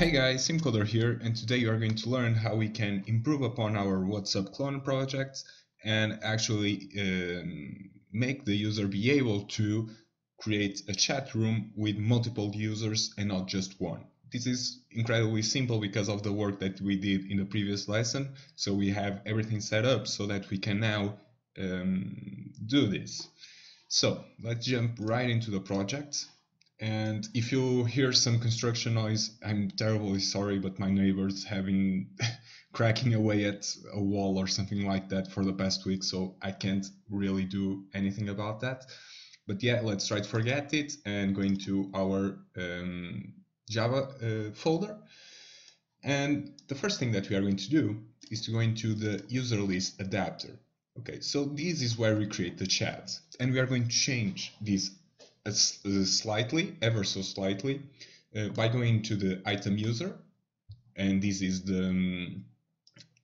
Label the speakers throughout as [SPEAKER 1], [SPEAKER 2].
[SPEAKER 1] Hey guys, Simcoder here, and today you are going to learn how we can improve upon our WhatsApp clone project and actually um, make the user be able to create a chat room with multiple users and not just one. This is incredibly simple because of the work that we did in the previous lesson, so we have everything set up so that we can now um, do this. So let's jump right into the project. And if you hear some construction noise, I'm terribly sorry, but my neighbor's having cracking away at a wall or something like that for the past week, so I can't really do anything about that. But yeah, let's try to forget it and go into our um, Java uh, folder. And the first thing that we are going to do is to go into the user list adapter. Okay, so this is where we create the chat, and we are going to change this uh, slightly, ever so slightly, uh, by going to the item user, and this is the um,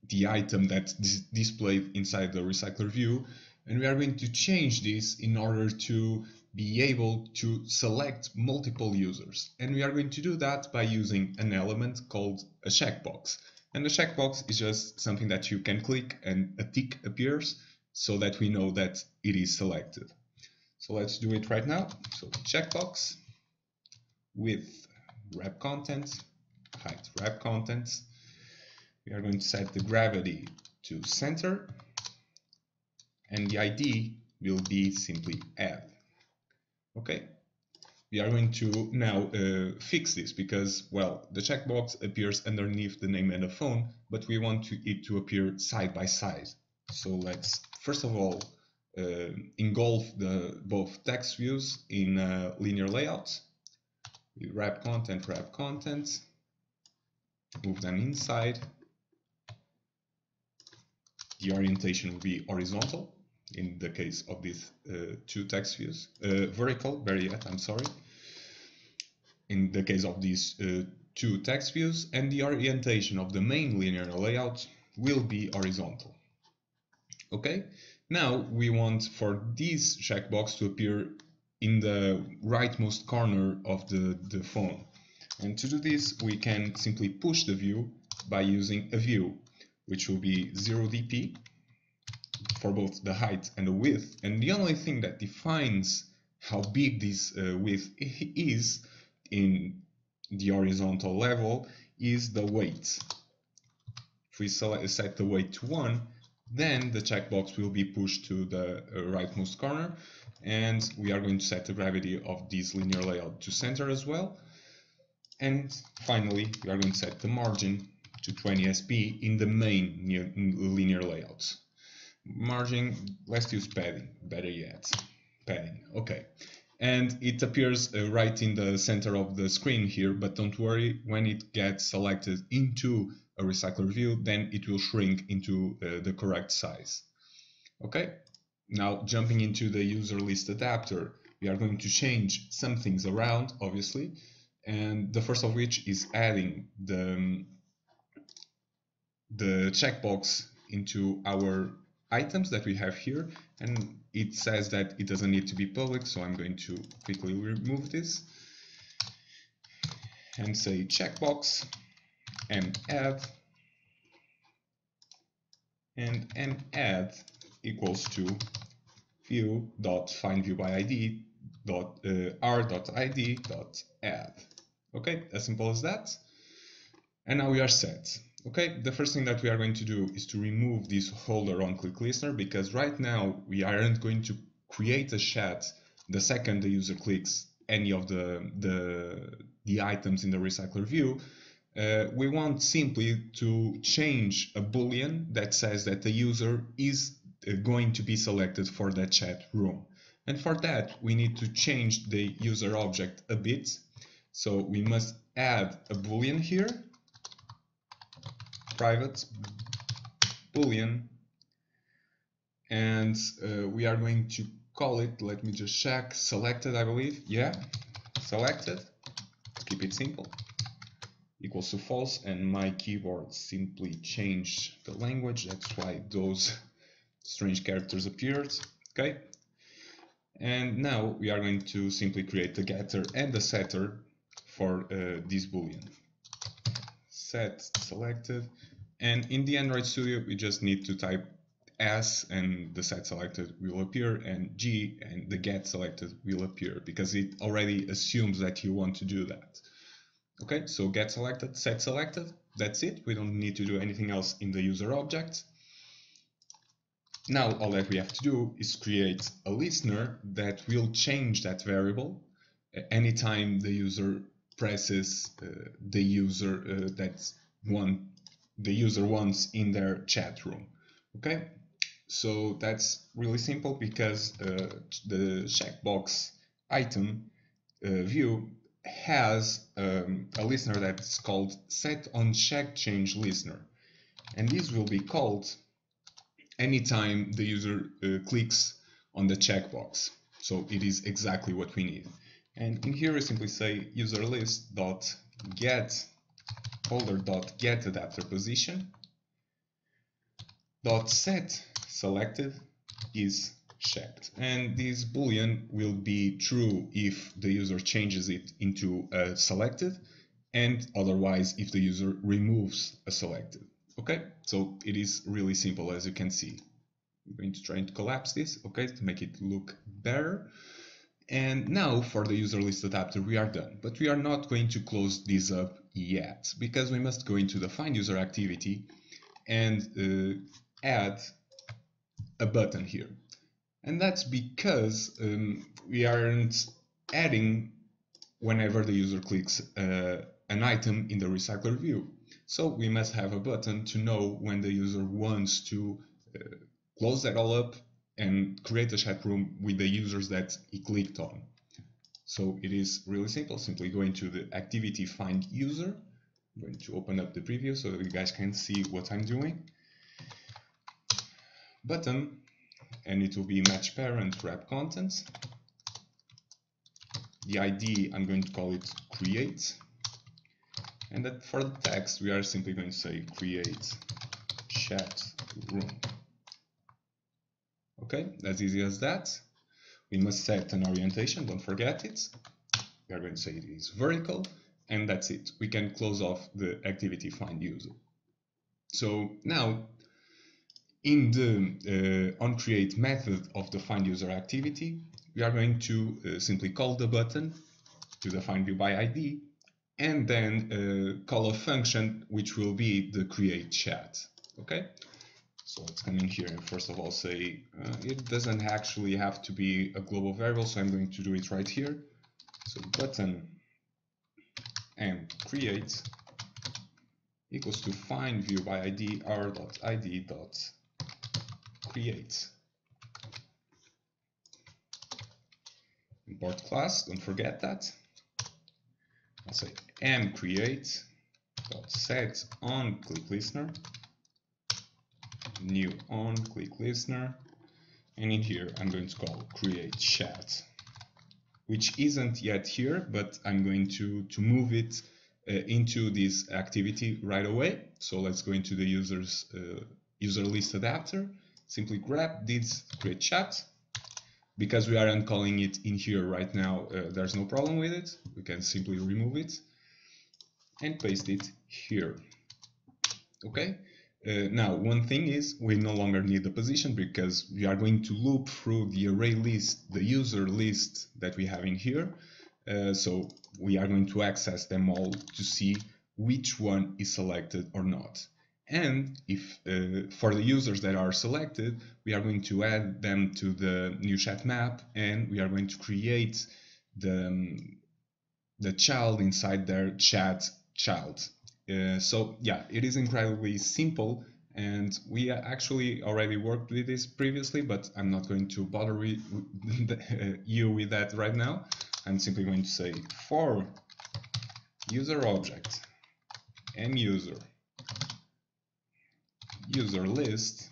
[SPEAKER 1] the item that's dis displayed inside the recycler view, and we are going to change this in order to be able to select multiple users. And we are going to do that by using an element called a checkbox. And the checkbox is just something that you can click and a tick appears so that we know that it is selected. So let's do it right now. So checkbox with wrap content, height wrap content. We are going to set the gravity to center and the ID will be simply add. Okay, we are going to now uh, fix this because, well, the checkbox appears underneath the name and the phone, but we want to, it to appear side by side. So let's first of all engulf the both text views in a linear layouts. We wrap content, wrap content, move them inside. The orientation will be horizontal in the case of these uh, two text views. Uh, vertical, yet, I'm sorry. In the case of these uh, two text views, and the orientation of the main linear layout will be horizontal. Okay, now we want for this checkbox to appear in the rightmost corner of the, the phone. And to do this, we can simply push the view by using a view, which will be 0dp for both the height and the width. And the only thing that defines how big this uh, width is in the horizontal level is the weight. If we select, set the weight to 1, then the checkbox will be pushed to the uh, rightmost corner and we are going to set the gravity of this linear layout to center as well. And finally, we are going to set the margin to 20 SP in the main linear layouts. Margin, let's use padding, better yet. Padding, okay. And it appears uh, right in the center of the screen here, but don't worry, when it gets selected into a recycler view, then it will shrink into uh, the correct size. Okay, now jumping into the user list adapter, we are going to change some things around, obviously, and the first of which is adding the, um, the checkbox into our items that we have here and it says that it doesn't need to be public so I'm going to quickly remove this and say checkbox and add and an add equals to view dot find view by id dot uh, r dot id dot add okay as simple as that. And now we are set. Okay, the first thing that we are going to do is to remove this holder on click listener because right now we aren't going to create a chat the second the user clicks any of the the, the items in the recycler view. Uh, we want simply to change a boolean that says that the user is uh, going to be selected for that chat room. And for that, we need to change the user object a bit. So we must add a boolean here private boolean and uh, we are going to call it let me just check selected I believe yeah selected keep it simple equals to false and my keyboard simply changed the language. That's why those strange characters appeared. Okay. And now we are going to simply create the getter and the setter for uh, this boolean. Set selected. And in the Android Studio we just need to type S and the set selected will appear and G and the get selected will appear because it already assumes that you want to do that. Okay, so get selected, set selected, that's it. We don't need to do anything else in the user object. Now all that we have to do is create a listener that will change that variable anytime the user presses uh, the user uh, that one the user wants in their chat room. Okay, so that's really simple because uh, the checkbox item uh, view has um, a listener that's called set on check change listener. And this will be called anytime the user uh, clicks on the checkbox. So it is exactly what we need. And in here we simply say user list dot get holder dot get adapter position dot set selected is checked and this boolean will be true if the user changes it into a selected and otherwise if the user removes a selected. Okay? So it is really simple as you can see. I'm going to try and collapse this okay to make it look better. And now for the user list adapter we are done. But we are not going to close this up yet because we must go into the find user activity and uh, add a button here and that's because um, we aren't adding whenever the user clicks uh, an item in the recycler view. So we must have a button to know when the user wants to uh, close that all up and create a chat room with the users that he clicked on. So it is really simple, simply going to the activity find user. I'm going to open up the preview so that you guys can see what I'm doing. Button and it will be match parent wrap contents. The ID, I'm going to call it create. And that for the text, we are simply going to say create chat room. Okay, as easy as that. We must set an orientation, don't forget it. We are going to say it is vertical, and that's it. We can close off the activity find user. So now in the uh, onCreate method of the find user activity, we are going to uh, simply call the button to the find view by ID and then uh, call a function which will be the create chat. Okay, so let's come in here and first of all say uh, it doesn't actually have to be a global variable, so I'm going to do it right here. So button and create equals to find view by ID dot create. Import class, don't forget that. I'll say m create dot set on click listener new on click listener and in here I'm going to call create chat which isn't yet here but I'm going to to move it uh, into this activity right away so let's go into the users uh, user list adapter simply grab this create chat because we aren't calling it in here right now uh, there's no problem with it. We can simply remove it and paste it here. Okay? Uh, now one thing is we no longer need the position because we are going to loop through the array list the user list that we have in here. Uh, so we are going to access them all to see which one is selected or not and if uh, for the users that are selected, we are going to add them to the new chat map and we are going to create the, um, the child inside their chat child. Uh, so yeah, it is incredibly simple and we actually already worked with this previously, but I'm not going to bother you with that right now. I'm simply going to say for user object m user user list.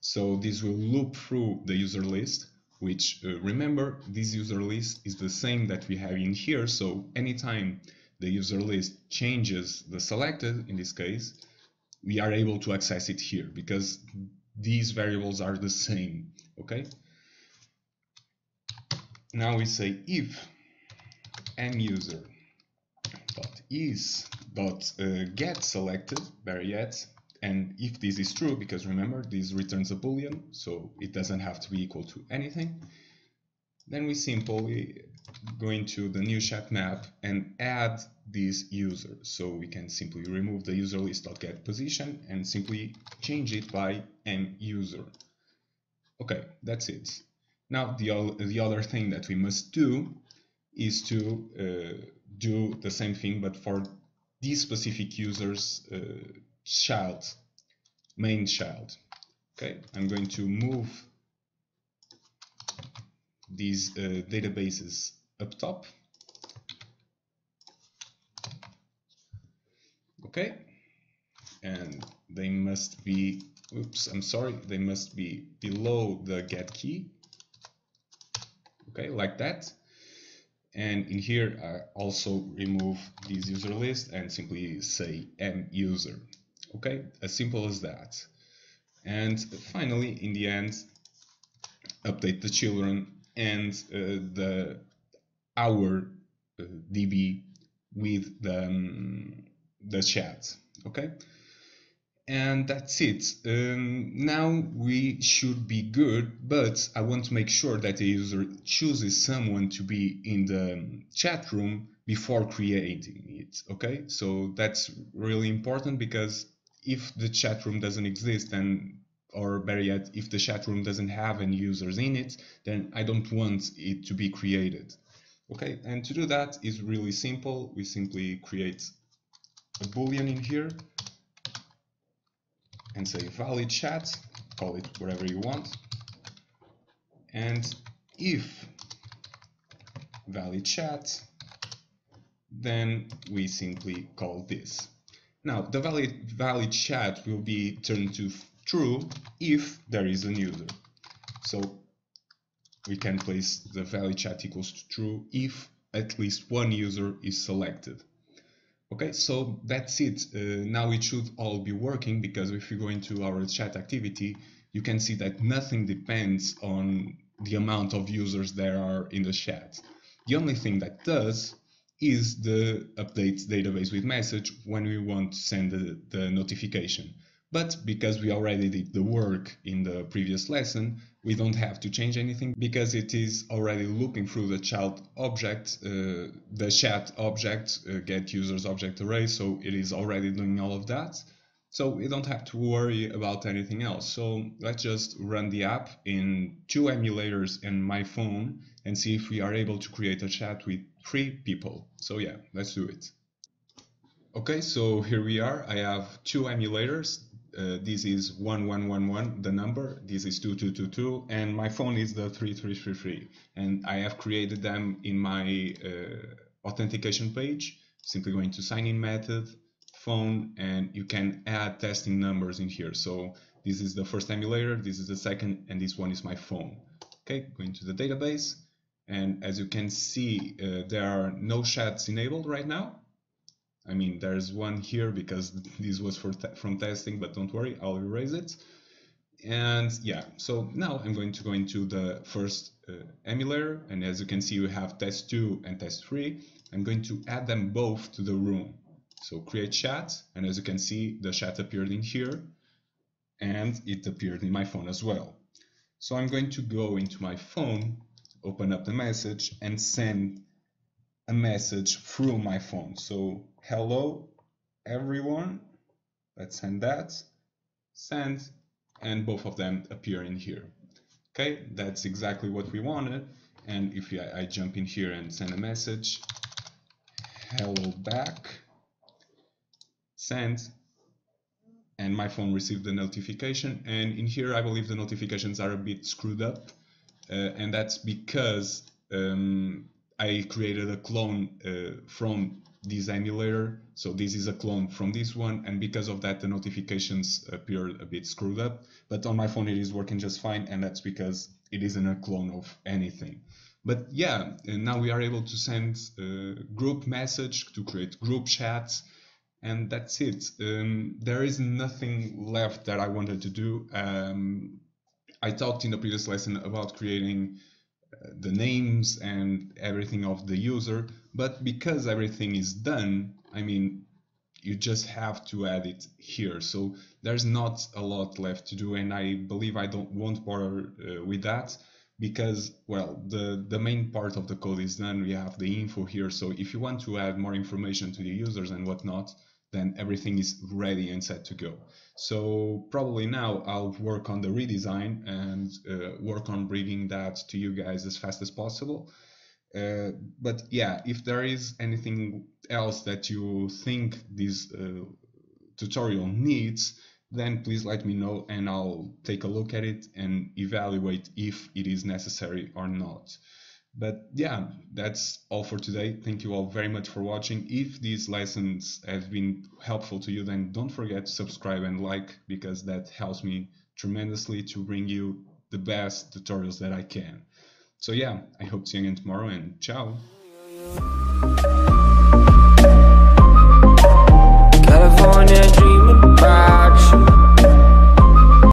[SPEAKER 1] So this will loop through the user list, which uh, remember this user list is the same that we have in here. So anytime the user list changes the selected, in this case, we are able to access it here because these variables are the same. Okay. Now we say if m user dot is dot uh, get selected yet and if this is true because remember this returns a boolean so it doesn't have to be equal to anything then we simply go into the new chat map and add this user. So we can simply remove the user list.get position and simply change it by m user. Okay that's it. Now the, the other thing that we must do is to uh, do the same thing but for these specific user's uh, child, main child. Okay, I'm going to move these uh, databases up top. Okay, and they must be, oops, I'm sorry, they must be below the get key. Okay, like that and in here I also remove this user list and simply say m user okay? As simple as that. And finally in the end update the children and uh, the our uh, db with the, um, the chat. Okay? And that's it. Um, now we should be good, but I want to make sure that the user chooses someone to be in the chat room before creating it. Okay, so that's really important because if the chat room doesn't exist and or better yet, if the chat room doesn't have any users in it, then I don't want it to be created. Okay, and to do that is really simple. We simply create a boolean in here and say valid chat, call it whatever you want. And if valid chat, then we simply call this. Now, the valid, valid chat will be turned to true if there is a user. So we can place the valid chat equals to true if at least one user is selected. Okay, so that's it. Uh, now it should all be working because if you go into our chat activity, you can see that nothing depends on the amount of users there are in the chat. The only thing that does is the updates database with message when we want to send the, the notification. But because we already did the work in the previous lesson, we don't have to change anything because it is already looping through the child object, uh, the chat object, uh, get users object array, so it is already doing all of that. So we don't have to worry about anything else. So let's just run the app in two emulators and my phone and see if we are able to create a chat with three people. So yeah, let's do it. Okay, so here we are. I have two emulators, uh, this is 1111, the number, this is 2222, and my phone is the 3333. And I have created them in my uh, authentication page, simply going to sign in method, phone, and you can add testing numbers in here. So this is the first emulator, this is the second, and this one is my phone. Okay, going to the database, and as you can see, uh, there are no chats enabled right now. I mean, there's one here because this was for from testing, but don't worry, I'll erase it. And yeah, so now I'm going to go into the first uh, emulator, and as you can see, we have test 2 and test 3. I'm going to add them both to the room. So create chat, and as you can see, the chat appeared in here, and it appeared in my phone as well. So I'm going to go into my phone, open up the message, and send a message through my phone. So hello everyone, let's send that, send, and both of them appear in here. Okay, that's exactly what we wanted. And if I, jump in here and send a message, hello back, send, and my phone received the notification. And in here, I believe the notifications are a bit screwed up. Uh, and that's because um, I created a clone uh, from this emulator. So this is a clone from this one. And because of that, the notifications appear a bit screwed up. But on my phone, it is working just fine. And that's because it isn't a clone of anything. But yeah, and now we are able to send a group message to create group chats. And that's it. Um, there is nothing left that I wanted to do. Um, I talked in the previous lesson about creating the names and everything of the user, but because everything is done, I mean, you just have to add it here. So there's not a lot left to do, and I believe I don't won't bother uh, with that because well the the main part of the code is done we have the info here. So if you want to add more information to the users and whatnot then everything is ready and set to go. So probably now i'll work on the redesign and uh, work on bringing that to you guys as fast as possible. Uh, but yeah if there is anything else that you think this uh, tutorial needs then please let me know and I'll take a look at it and evaluate if it is necessary or not. But yeah, that's all for today. Thank you all very much for watching. If these lessons have been helpful to you, then don't forget to subscribe and like because that helps me tremendously to bring you the best tutorials that I can. So yeah, I hope to see you again tomorrow and ciao!